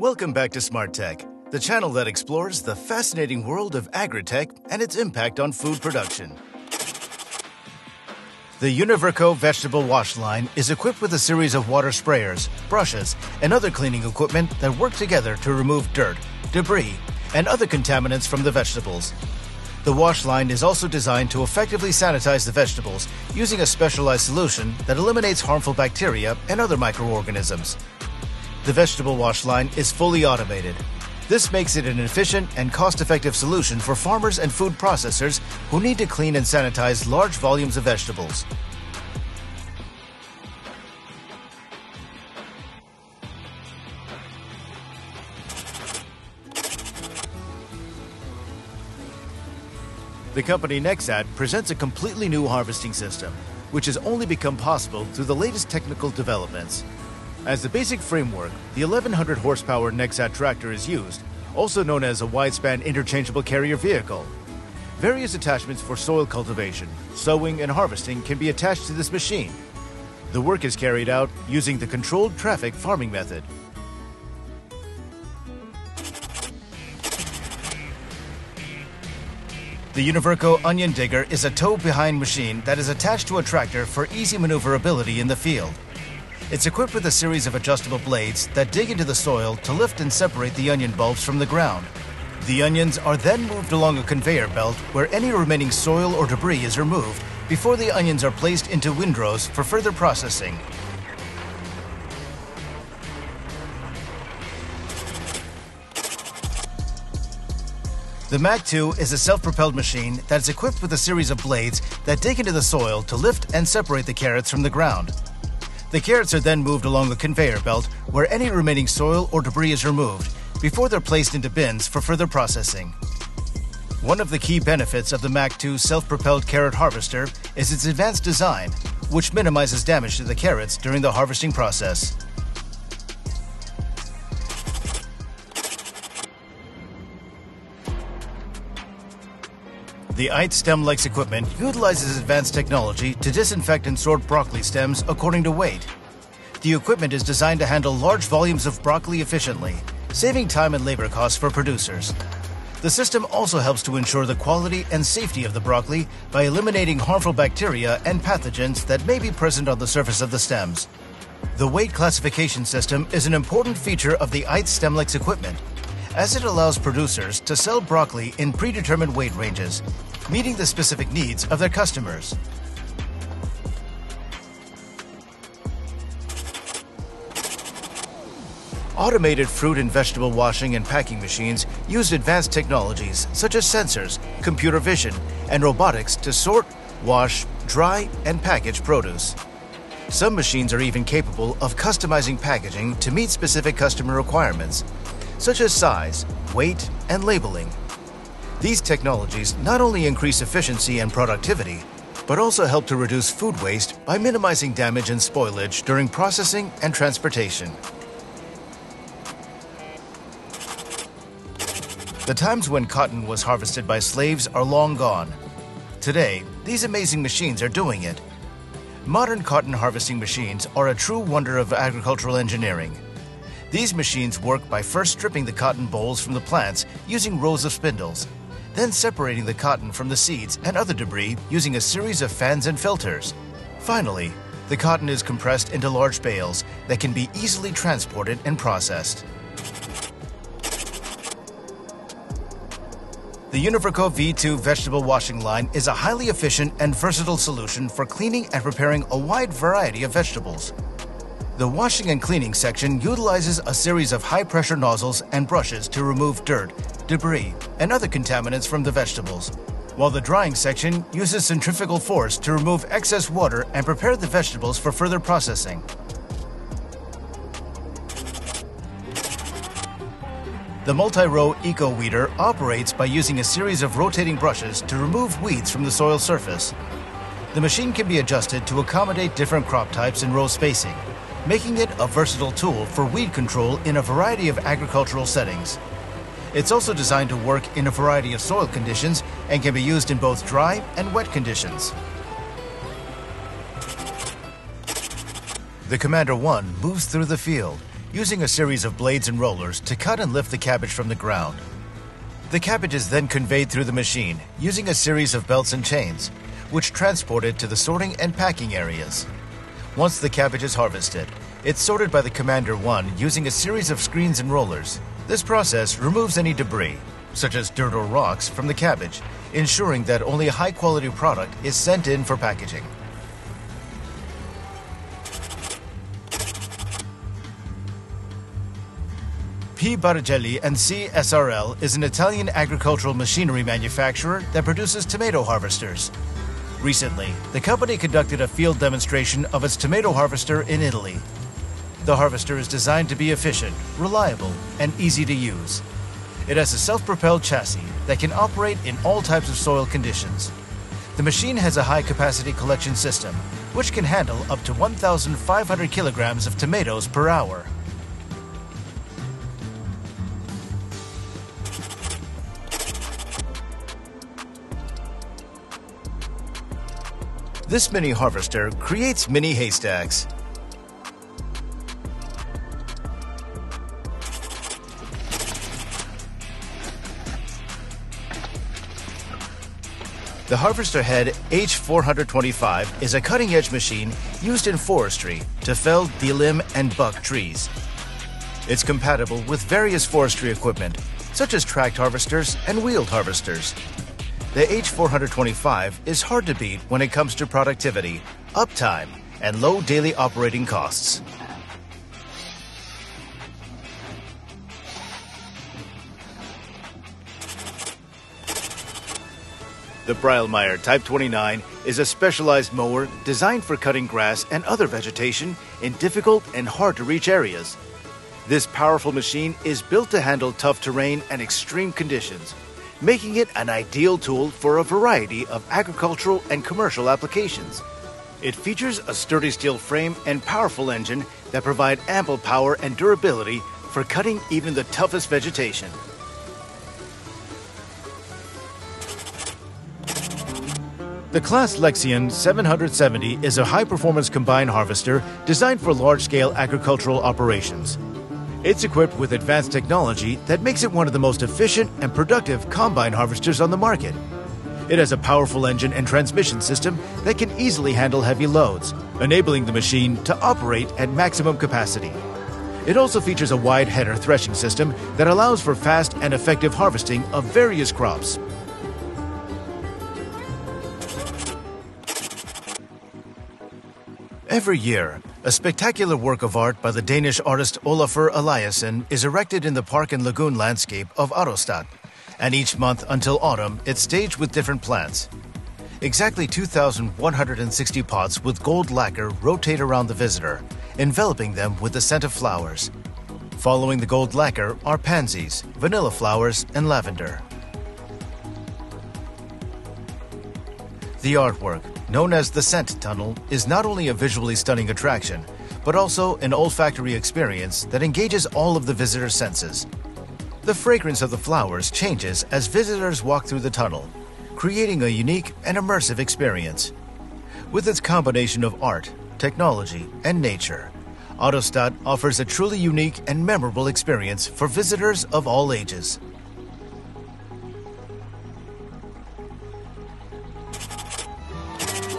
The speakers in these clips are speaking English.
Welcome back to Smart Tech, the channel that explores the fascinating world of agritech and its impact on food production. The Univerco vegetable wash line is equipped with a series of water sprayers, brushes, and other cleaning equipment that work together to remove dirt, debris, and other contaminants from the vegetables. The wash line is also designed to effectively sanitize the vegetables using a specialized solution that eliminates harmful bacteria and other microorganisms. The vegetable wash line is fully automated. This makes it an efficient and cost effective solution for farmers and food processors who need to clean and sanitize large volumes of vegetables. The company Nexat presents a completely new harvesting system, which has only become possible through the latest technical developments. As the basic framework, the 1100 horsepower Nexat tractor is used, also known as a wide-span interchangeable carrier vehicle. Various attachments for soil cultivation, sowing, and harvesting can be attached to this machine. The work is carried out using the controlled traffic farming method. The Univerco Onion Digger is a tow-behind machine that is attached to a tractor for easy maneuverability in the field. It's equipped with a series of adjustable blades that dig into the soil to lift and separate the onion bulbs from the ground. The onions are then moved along a conveyor belt where any remaining soil or debris is removed before the onions are placed into windrows for further processing. The Mac 2 is a self-propelled machine that is equipped with a series of blades that dig into the soil to lift and separate the carrots from the ground. The carrots are then moved along the conveyor belt where any remaining soil or debris is removed before they're placed into bins for further processing. One of the key benefits of the Mac 2 self-propelled carrot harvester is its advanced design, which minimizes damage to the carrots during the harvesting process. The IT StemLex equipment utilizes advanced technology to disinfect and sort broccoli stems according to weight. The equipment is designed to handle large volumes of broccoli efficiently, saving time and labor costs for producers. The system also helps to ensure the quality and safety of the broccoli by eliminating harmful bacteria and pathogens that may be present on the surface of the stems. The weight classification system is an important feature of the IT StemLex equipment as it allows producers to sell broccoli in predetermined weight ranges, meeting the specific needs of their customers. Automated fruit and vegetable washing and packing machines use advanced technologies such as sensors, computer vision, and robotics to sort, wash, dry, and package produce. Some machines are even capable of customizing packaging to meet specific customer requirements, such as size, weight, and labeling. These technologies not only increase efficiency and productivity, but also help to reduce food waste by minimizing damage and spoilage during processing and transportation. The times when cotton was harvested by slaves are long gone. Today, these amazing machines are doing it. Modern cotton harvesting machines are a true wonder of agricultural engineering. These machines work by first stripping the cotton bolls from the plants using rows of spindles, then separating the cotton from the seeds and other debris using a series of fans and filters. Finally, the cotton is compressed into large bales that can be easily transported and processed. The Univerco V2 vegetable washing line is a highly efficient and versatile solution for cleaning and preparing a wide variety of vegetables. The washing and cleaning section utilizes a series of high-pressure nozzles and brushes to remove dirt, debris, and other contaminants from the vegetables, while the drying section uses centrifugal force to remove excess water and prepare the vegetables for further processing. The multi-row Eco Weeder operates by using a series of rotating brushes to remove weeds from the soil surface. The machine can be adjusted to accommodate different crop types and row spacing making it a versatile tool for weed control in a variety of agricultural settings. It's also designed to work in a variety of soil conditions and can be used in both dry and wet conditions. The Commander 1 moves through the field, using a series of blades and rollers to cut and lift the cabbage from the ground. The cabbage is then conveyed through the machine using a series of belts and chains, which transport it to the sorting and packing areas. Once the cabbage is harvested, it's sorted by the Commander 1 using a series of screens and rollers. This process removes any debris, such as dirt or rocks, from the cabbage, ensuring that only a high quality product is sent in for packaging. P. Bargelli and C. SRL is an Italian agricultural machinery manufacturer that produces tomato harvesters. Recently, the company conducted a field demonstration of its tomato harvester in Italy. The harvester is designed to be efficient, reliable, and easy to use. It has a self-propelled chassis that can operate in all types of soil conditions. The machine has a high-capacity collection system, which can handle up to 1,500 kilograms of tomatoes per hour. This mini harvester creates mini haystacks. The Harvester Head H425 is a cutting-edge machine used in forestry to fell, delimb, and buck trees. It's compatible with various forestry equipment, such as tracked harvesters and wheeled harvesters. The H425 is hard to beat when it comes to productivity, uptime, and low daily operating costs. The Brielmaier Type 29 is a specialized mower designed for cutting grass and other vegetation in difficult and hard to reach areas. This powerful machine is built to handle tough terrain and extreme conditions making it an ideal tool for a variety of agricultural and commercial applications. It features a sturdy steel frame and powerful engine that provide ample power and durability for cutting even the toughest vegetation. The Claas Lexion 770 is a high-performance combine harvester designed for large-scale agricultural operations. It's equipped with advanced technology that makes it one of the most efficient and productive combine harvesters on the market. It has a powerful engine and transmission system that can easily handle heavy loads, enabling the machine to operate at maximum capacity. It also features a wide header threshing system that allows for fast and effective harvesting of various crops. Every year, a spectacular work of art by the Danish artist Olafur Eliasson is erected in the park and lagoon landscape of Autostadt, and each month until autumn it's staged with different plants. Exactly 2,160 pots with gold lacquer rotate around the visitor, enveloping them with the scent of flowers. Following the gold lacquer are pansies, vanilla flowers, and lavender. The artwork, known as the Scent Tunnel, is not only a visually stunning attraction, but also an olfactory experience that engages all of the visitor's senses. The fragrance of the flowers changes as visitors walk through the tunnel, creating a unique and immersive experience. With its combination of art, technology, and nature, Autostadt offers a truly unique and memorable experience for visitors of all ages.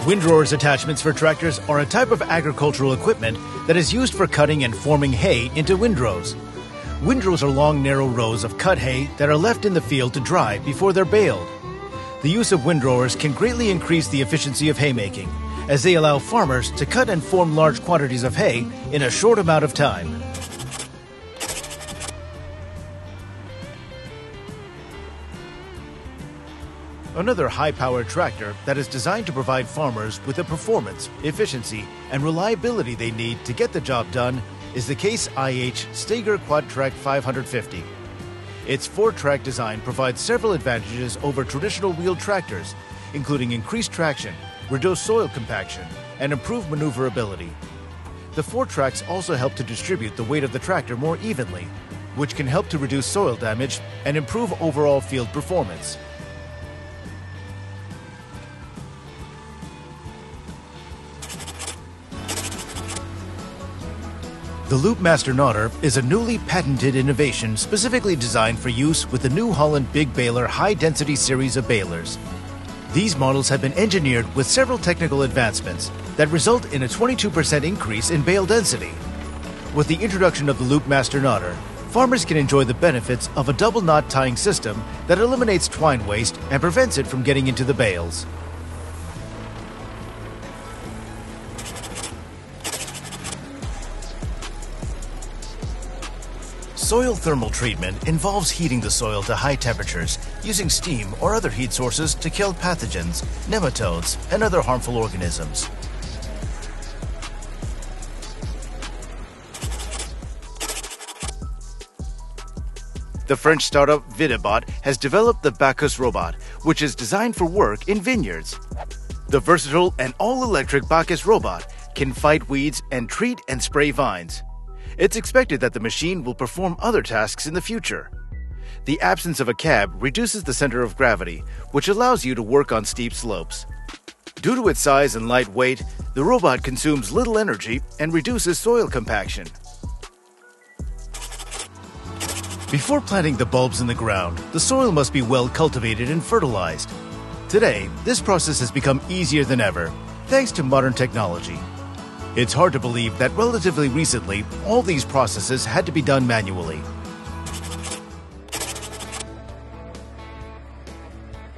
Windrowers attachments for tractors are a type of agricultural equipment that is used for cutting and forming hay into windrows. Windrows are long, narrow rows of cut hay that are left in the field to dry before they're baled. The use of windrowers can greatly increase the efficiency of haymaking, as they allow farmers to cut and form large quantities of hay in a short amount of time. Another high-powered tractor that is designed to provide farmers with the performance, efficiency, and reliability they need to get the job done is the Case IH Steiger Quadtrac 550. Its four-track design provides several advantages over traditional wheeled tractors, including increased traction, reduced soil compaction, and improved maneuverability. The four tracks also help to distribute the weight of the tractor more evenly, which can help to reduce soil damage and improve overall field performance. The Loopmaster Knotter is a newly patented innovation specifically designed for use with the New Holland Big Baler High Density series of balers. These models have been engineered with several technical advancements that result in a 22% increase in bale density. With the introduction of the Loopmaster Knotter, farmers can enjoy the benefits of a double knot tying system that eliminates twine waste and prevents it from getting into the bales. Soil thermal treatment involves heating the soil to high temperatures using steam or other heat sources to kill pathogens, nematodes, and other harmful organisms. The French startup VitiBot has developed the Bakus robot, which is designed for work in vineyards. The versatile and all-electric Bakus robot can fight weeds and treat and spray vines. It's expected that the machine will perform other tasks in the future. The absence of a cab reduces the center of gravity, which allows you to work on steep slopes. Due to its size and light weight, the robot consumes little energy and reduces soil compaction. Before planting the bulbs in the ground, the soil must be well cultivated and fertilized. Today, this process has become easier than ever, thanks to modern technology. It's hard to believe that relatively recently, all these processes had to be done manually.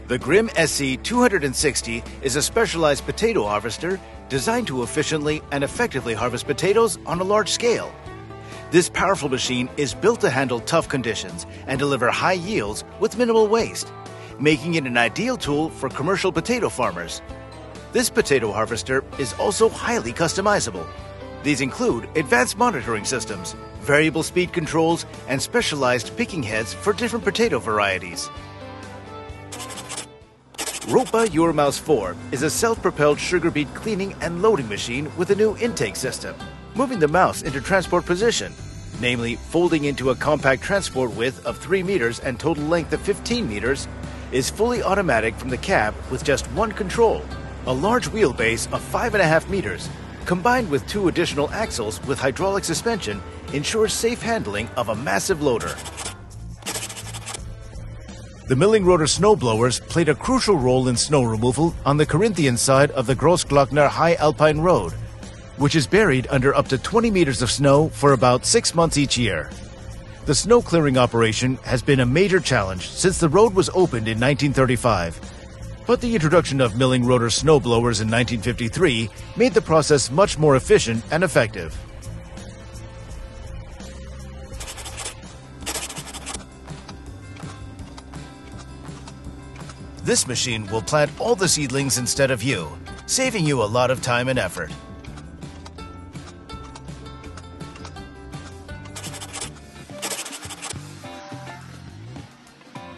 The Grimme SE 260 is a specialized potato harvester designed to efficiently and effectively harvest potatoes on a large scale. This powerful machine is built to handle tough conditions and deliver high yields with minimal waste, making it an ideal tool for commercial potato farmers. This potato harvester is also highly customizable. These include advanced monitoring systems, variable speed controls, and specialized picking heads for different potato varieties. Ropa Euro-Maus 4 is a self-propelled sugar beet cleaning and loading machine with a new intake system, moving the mouse into transport position, namely folding into a compact transport width of 3 meters and total length of 15 meters, is fully automatic from the cab with just one control a large wheelbase of 5.5 meters, combined with two additional axles with hydraulic suspension, ensures safe handling of a massive loader. The milling rotor snowblowers played a crucial role in snow removal on the Carinthian side of the Grossglockner High Alpine Road, which is buried under up to 20 meters of snow for about six months each year. The snow clearing operation has been a major challenge since the road was opened in 1935 but the introduction of milling rotor snowblowers in 1953 made the process much more efficient and effective. This machine will plant all the seedlings instead of you, saving you a lot of time and effort.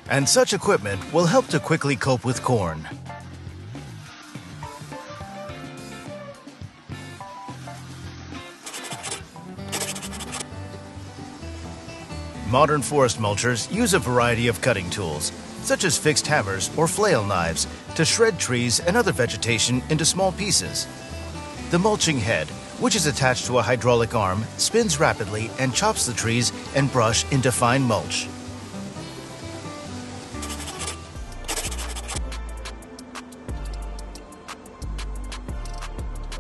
And such equipment will help to quickly cope with corn. Modern forest mulchers use a variety of cutting tools, such as fixed hammers or flail knives, to shred trees and other vegetation into small pieces. The mulching head, which is attached to a hydraulic arm, spins rapidly and chops the trees and brush into fine mulch.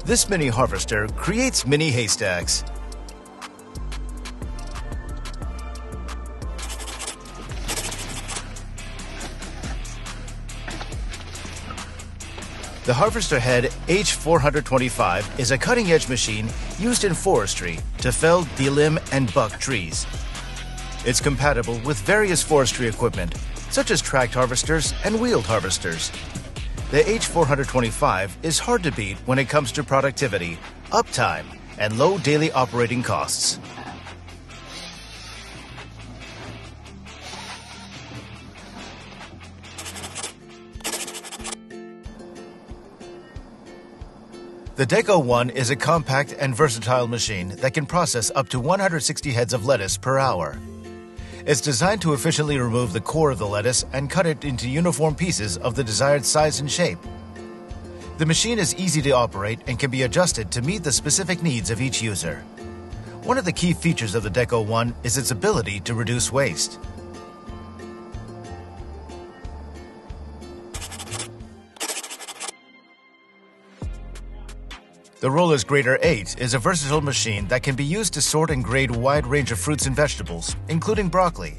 This mini harvester creates mini haystacks. The Harvester Head H425 is a cutting-edge machine used in forestry to fell, delimb, and buck trees. It's compatible with various forestry equipment, such as tracked harvesters and wheeled harvesters. The H425 is hard to beat when it comes to productivity, uptime, and low daily operating costs. The Deco 1 is a compact and versatile machine that can process up to 160 heads of lettuce per hour. It's designed to efficiently remove the core of the lettuce and cut it into uniform pieces of the desired size and shape. The machine is easy to operate and can be adjusted to meet the specific needs of each user. One of the key features of the Deco 1 is its ability to reduce waste. The Roller's Grader 8 is a versatile machine that can be used to sort and grade a wide range of fruits and vegetables, including broccoli.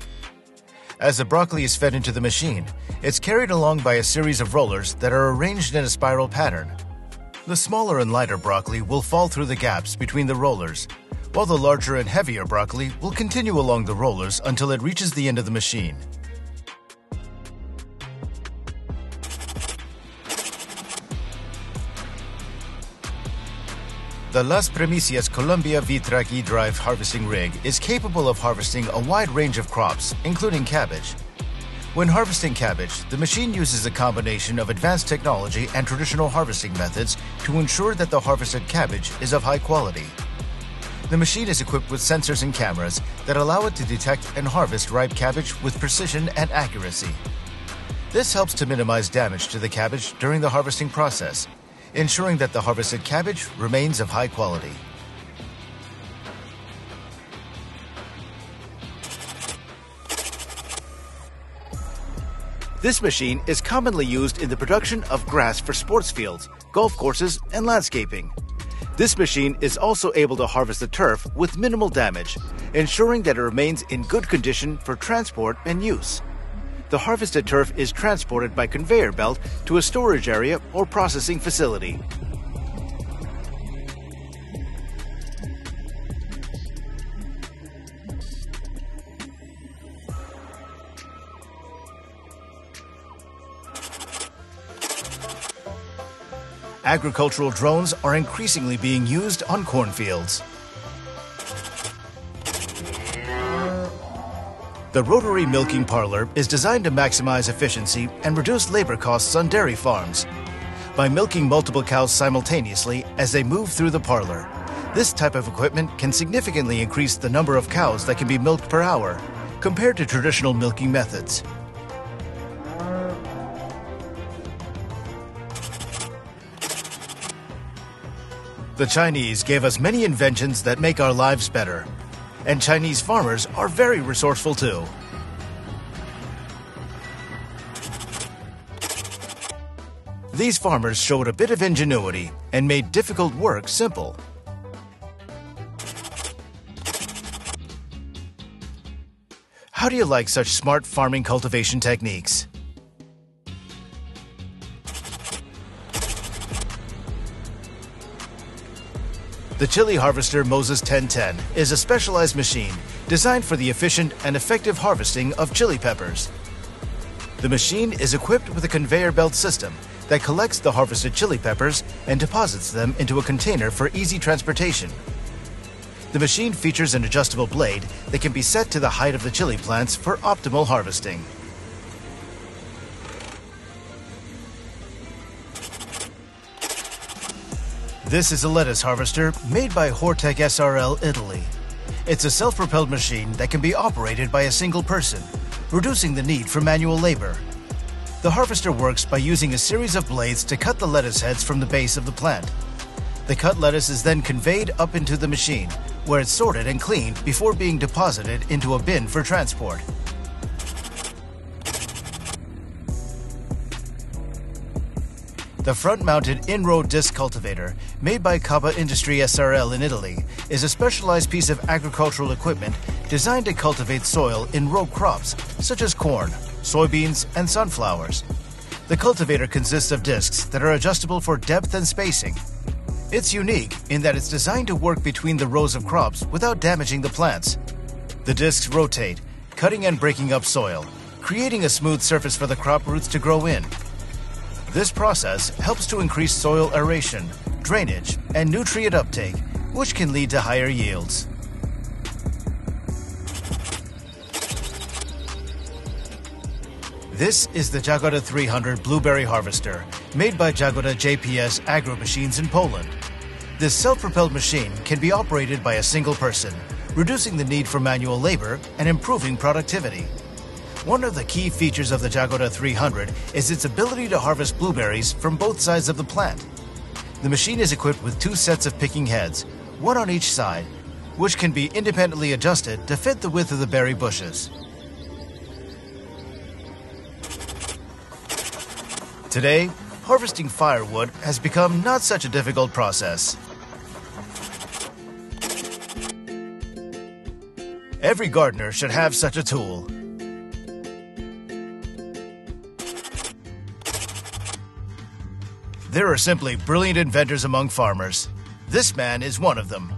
As the broccoli is fed into the machine, it's carried along by a series of rollers that are arranged in a spiral pattern. The smaller and lighter broccoli will fall through the gaps between the rollers, while the larger and heavier broccoli will continue along the rollers until it reaches the end of the machine. The Las Primicias Columbia V-Track E-Drive harvesting rig is capable of harvesting a wide range of crops, including cabbage. When harvesting cabbage, the machine uses a combination of advanced technology and traditional harvesting methods to ensure that the harvested cabbage is of high quality. The machine is equipped with sensors and cameras that allow it to detect and harvest ripe cabbage with precision and accuracy. This helps to minimize damage to the cabbage during the harvesting process ensuring that the harvested cabbage remains of high quality. This machine is commonly used in the production of grass for sports fields, golf courses, and landscaping. This machine is also able to harvest the turf with minimal damage, ensuring that it remains in good condition for transport and use the harvested turf is transported by conveyor belt to a storage area or processing facility. Agricultural drones are increasingly being used on cornfields. The rotary milking parlor is designed to maximize efficiency and reduce labor costs on dairy farms. By milking multiple cows simultaneously as they move through the parlor, this type of equipment can significantly increase the number of cows that can be milked per hour compared to traditional milking methods. The Chinese gave us many inventions that make our lives better and Chinese farmers are very resourceful too. These farmers showed a bit of ingenuity and made difficult work simple. How do you like such smart farming cultivation techniques? The Chili Harvester Moses 1010 is a specialized machine designed for the efficient and effective harvesting of chili peppers. The machine is equipped with a conveyor belt system that collects the harvested chili peppers and deposits them into a container for easy transportation. The machine features an adjustable blade that can be set to the height of the chili plants for optimal harvesting. This is a lettuce harvester made by Hortech SRL Italy. It's a self-propelled machine that can be operated by a single person, reducing the need for manual labor. The harvester works by using a series of blades to cut the lettuce heads from the base of the plant. The cut lettuce is then conveyed up into the machine, where it's sorted and cleaned before being deposited into a bin for transport. The front-mounted in-row disc cultivator, made by Capa Industry SRL in Italy, is a specialized piece of agricultural equipment designed to cultivate soil in row crops such as corn, soybeans, and sunflowers. The cultivator consists of discs that are adjustable for depth and spacing. It's unique in that it's designed to work between the rows of crops without damaging the plants. The discs rotate, cutting and breaking up soil, creating a smooth surface for the crop roots to grow in this process helps to increase soil aeration, drainage, and nutrient uptake, which can lead to higher yields. This is the Jagoda 300 blueberry harvester, made by Jagoda JPS Agro Machines in Poland. This self-propelled machine can be operated by a single person, reducing the need for manual labor and improving productivity. One of the key features of the Jagoda 300 is its ability to harvest blueberries from both sides of the plant. The machine is equipped with two sets of picking heads, one on each side, which can be independently adjusted to fit the width of the berry bushes. Today, harvesting firewood has become not such a difficult process. Every gardener should have such a tool. There are simply brilliant inventors among farmers. This man is one of them.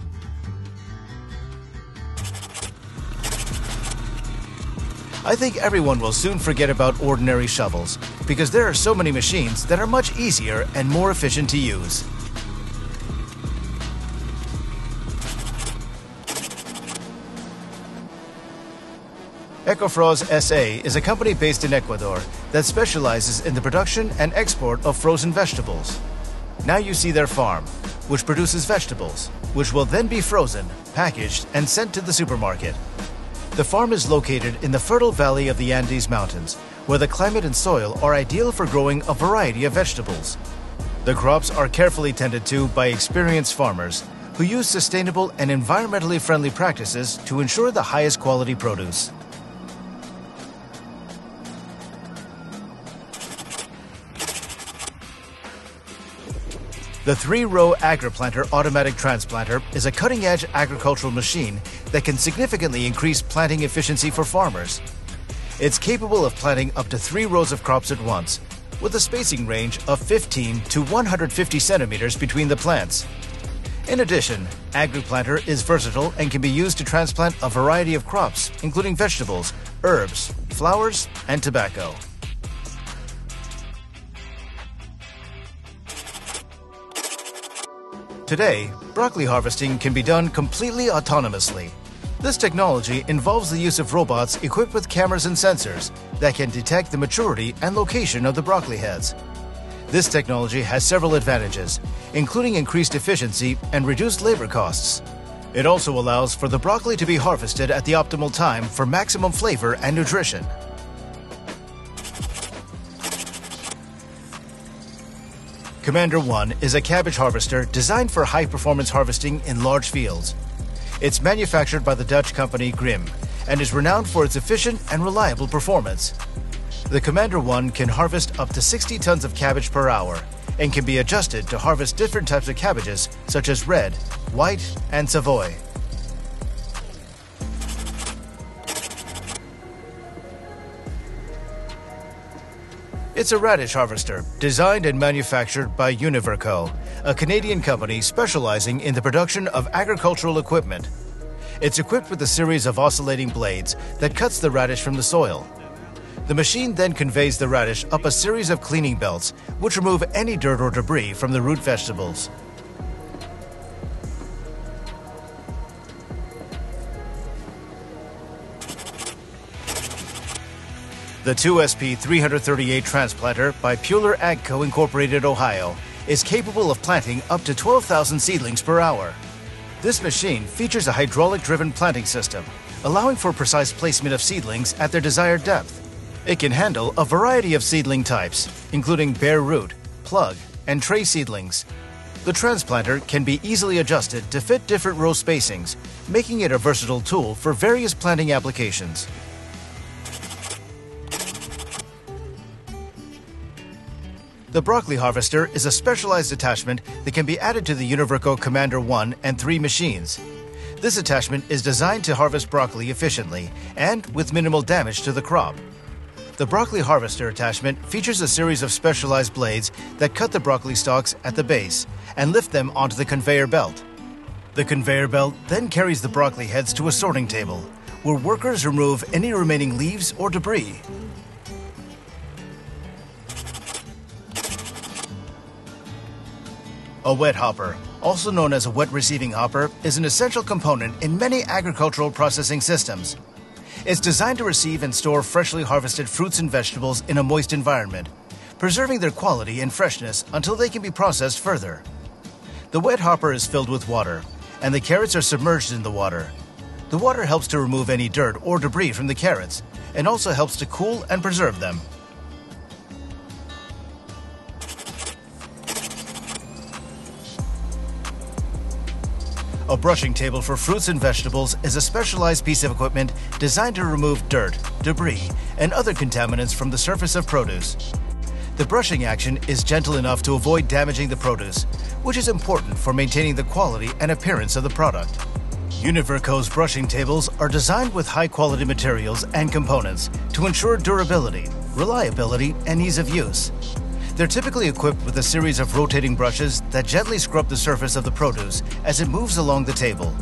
I think everyone will soon forget about ordinary shovels because there are so many machines that are much easier and more efficient to use. Ecofroz SA is a company based in Ecuador that specializes in the production and export of frozen vegetables. Now you see their farm, which produces vegetables, which will then be frozen, packaged, and sent to the supermarket. The farm is located in the fertile valley of the Andes Mountains, where the climate and soil are ideal for growing a variety of vegetables. The crops are carefully tended to by experienced farmers who use sustainable and environmentally friendly practices to ensure the highest quality produce. The three-row AgriPlanter automatic transplanter is a cutting-edge agricultural machine that can significantly increase planting efficiency for farmers. It's capable of planting up to three rows of crops at once, with a spacing range of 15 to 150 centimeters between the plants. In addition, AgriPlanter is versatile and can be used to transplant a variety of crops, including vegetables, herbs, flowers, and tobacco. Today, broccoli harvesting can be done completely autonomously. This technology involves the use of robots equipped with cameras and sensors that can detect the maturity and location of the broccoli heads. This technology has several advantages, including increased efficiency and reduced labor costs. It also allows for the broccoli to be harvested at the optimal time for maximum flavor and nutrition. Commander 1 is a cabbage harvester designed for high performance harvesting in large fields. It's manufactured by the Dutch company Grimme and is renowned for its efficient and reliable performance. The Commander 1 can harvest up to 60 tons of cabbage per hour and can be adjusted to harvest different types of cabbages such as red, white, and Savoy. It's a radish harvester designed and manufactured by Univerco, a Canadian company specializing in the production of agricultural equipment. It's equipped with a series of oscillating blades that cuts the radish from the soil. The machine then conveys the radish up a series of cleaning belts, which remove any dirt or debris from the root vegetables. The 2SP338 transplanter by Puler Agco Incorporated, Ohio, is capable of planting up to 12,000 seedlings per hour. This machine features a hydraulic driven planting system, allowing for precise placement of seedlings at their desired depth. It can handle a variety of seedling types, including bare root, plug, and tray seedlings. The transplanter can be easily adjusted to fit different row spacings, making it a versatile tool for various planting applications. The broccoli harvester is a specialized attachment that can be added to the Univerco Commander 1 and 3 machines. This attachment is designed to harvest broccoli efficiently and with minimal damage to the crop. The broccoli harvester attachment features a series of specialized blades that cut the broccoli stalks at the base and lift them onto the conveyor belt. The conveyor belt then carries the broccoli heads to a sorting table, where workers remove any remaining leaves or debris. A wet hopper, also known as a wet receiving hopper, is an essential component in many agricultural processing systems. It's designed to receive and store freshly harvested fruits and vegetables in a moist environment, preserving their quality and freshness until they can be processed further. The wet hopper is filled with water, and the carrots are submerged in the water. The water helps to remove any dirt or debris from the carrots and also helps to cool and preserve them. A brushing table for fruits and vegetables is a specialized piece of equipment designed to remove dirt, debris, and other contaminants from the surface of produce. The brushing action is gentle enough to avoid damaging the produce, which is important for maintaining the quality and appearance of the product. Univerco's brushing tables are designed with high quality materials and components to ensure durability, reliability, and ease of use. They're typically equipped with a series of rotating brushes that gently scrub the surface of the produce as it moves along the table.